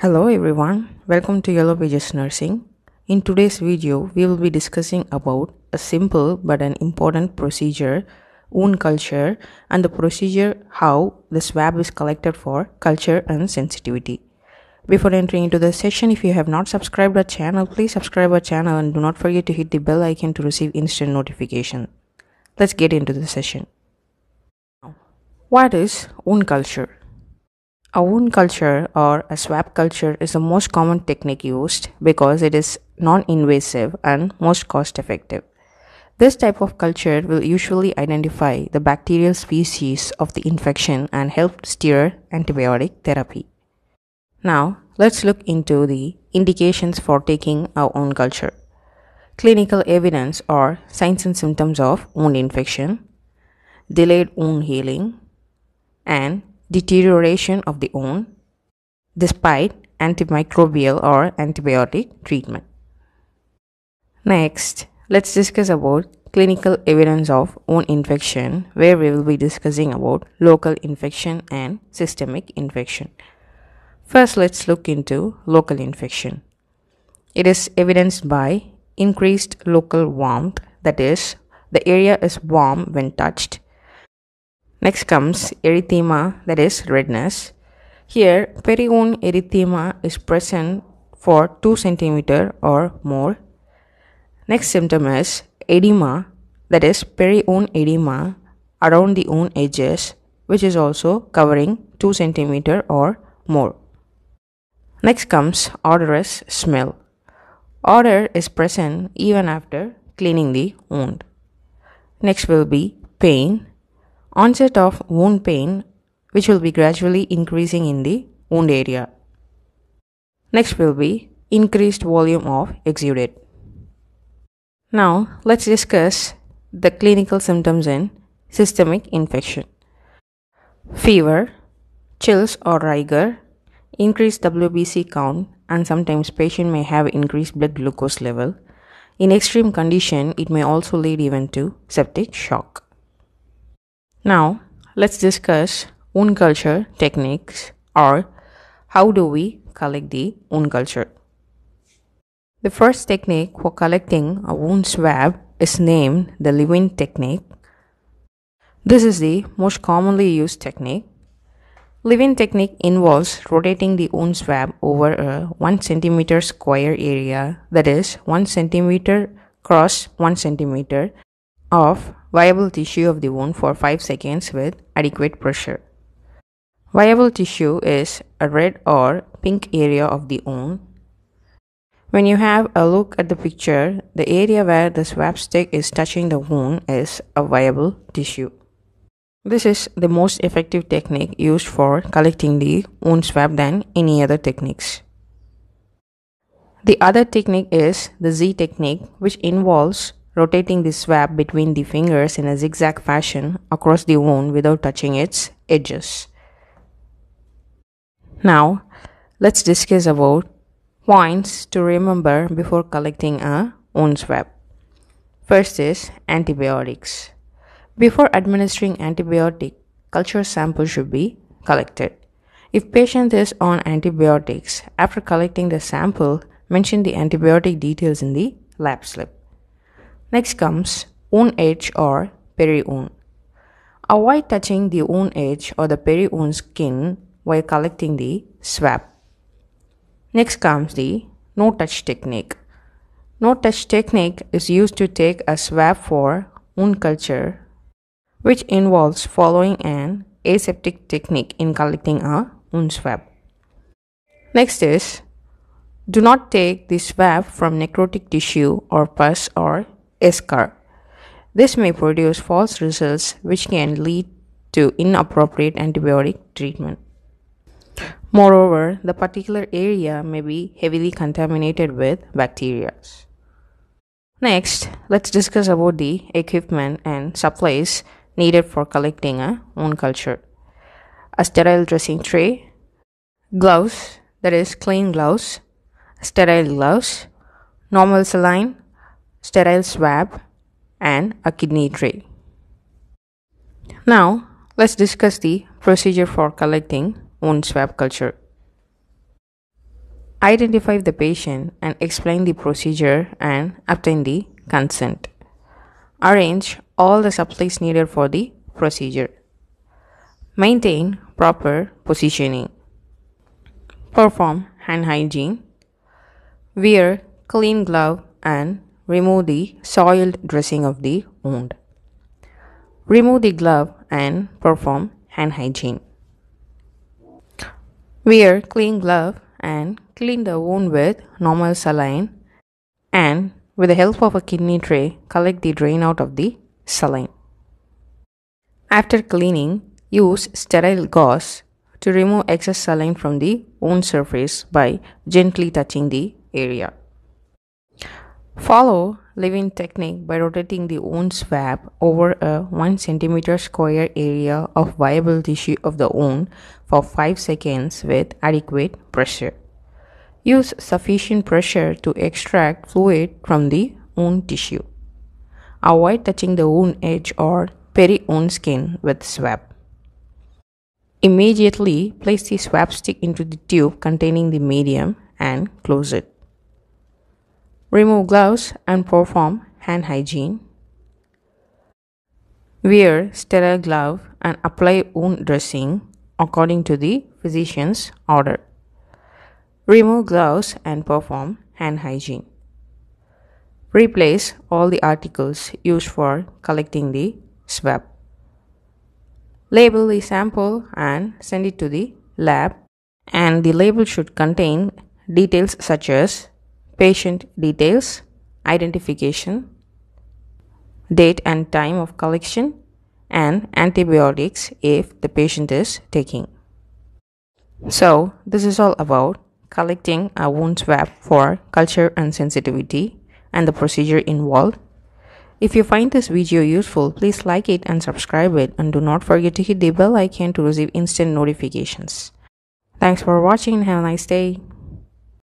Hello everyone, welcome to Yellow Pages Nursing. In today's video, we will be discussing about a simple but an important procedure, wound culture, and the procedure how the swab is collected for culture and sensitivity. Before entering into the session, if you have not subscribed our channel, please subscribe our channel and do not forget to hit the bell icon to receive instant notification. Let's get into the session. What is wound culture? A wound culture or a swab culture is the most common technique used because it is non invasive and most cost effective. This type of culture will usually identify the bacterial species of the infection and help steer antibiotic therapy. Now, let's look into the indications for taking a wound culture. Clinical evidence or signs and symptoms of wound infection, delayed wound healing, and deterioration of the wound despite antimicrobial or antibiotic treatment. Next, let's discuss about clinical evidence of wound infection where we will be discussing about local infection and systemic infection. First, let's look into local infection. It is evidenced by increased local warmth that is the area is warm when touched Next comes erythema, that is redness. Here, peri-wound erythema is present for 2 cm or more. Next symptom is edema, that is peri-wound edema around the wound edges, which is also covering 2 cm or more. Next comes odorous smell. Odor is present even after cleaning the wound. Next will be pain Onset of wound pain, which will be gradually increasing in the wound area. Next will be increased volume of exudate. Now, let's discuss the clinical symptoms in systemic infection. Fever, chills or rigor, increased WBC count, and sometimes patient may have increased blood glucose level. In extreme condition, it may also lead even to septic shock. Now, let's discuss wound culture techniques or how do we collect the wound culture. The first technique for collecting a wound swab is named the Levine technique. This is the most commonly used technique. Levine technique involves rotating the wound swab over a 1 cm square area that is 1 cm cross 1 cm of viable tissue of the wound for 5 seconds with adequate pressure. Viable tissue is a red or pink area of the wound. When you have a look at the picture, the area where the swab stick is touching the wound is a viable tissue. This is the most effective technique used for collecting the wound swab than any other techniques. The other technique is the Z technique, which involves rotating the swab between the fingers in a zigzag fashion across the wound without touching its edges. Now, let's discuss about points to remember before collecting a wound swab. First is antibiotics. Before administering antibiotic, culture sample should be collected. If patient is on antibiotics, after collecting the sample, mention the antibiotic details in the lab slip. Next comes wound edge or peri-wound. Avoid touching the wound edge or the peri-wound skin while collecting the swab. Next comes the no touch technique. No touch technique is used to take a swab for wound culture, which involves following an aseptic technique in collecting a wound swab. Next is do not take the swab from necrotic tissue or pus or eschar. This may produce false results which can lead to inappropriate antibiotic treatment. Moreover, the particular area may be heavily contaminated with bacteria. Next, let's discuss about the equipment and supplies needed for collecting a wound culture. A sterile dressing tray, gloves, that is clean gloves, sterile gloves, normal saline, sterile swab, and a kidney tray. Now, let's discuss the procedure for collecting wound swab culture. Identify the patient and explain the procedure and obtain the consent. Arrange all the supplies needed for the procedure. Maintain proper positioning. Perform hand hygiene. Wear clean glove and remove the soiled dressing of the wound. Remove the glove and perform hand hygiene. Wear clean glove and clean the wound with normal saline and with the help of a kidney tray collect the drain out of the saline. After cleaning, use sterile gauze to remove excess saline from the wound surface by gently touching the area. Follow Levine technique by rotating the wound swab over a 1 centimeter square area of viable tissue of the wound for 5 seconds with adequate pressure. Use sufficient pressure to extract fluid from the wound tissue. Avoid touching the wound edge or peri-wound skin with swab. Immediately place the swab stick into the tube containing the medium and close it. Remove gloves and perform hand hygiene. Wear sterile glove and apply wound dressing according to the physician's order. Remove gloves and perform hand hygiene. Replace all the articles used for collecting the swab. Label the sample and send it to the lab and the label should contain details such as patient details, identification, date and time of collection, and antibiotics if the patient is taking. So, this is all about collecting a wound swab for culture and sensitivity and the procedure involved. If you find this video useful, please like it and subscribe it and do not forget to hit the bell icon to receive instant notifications. Thanks for watching and have a nice day.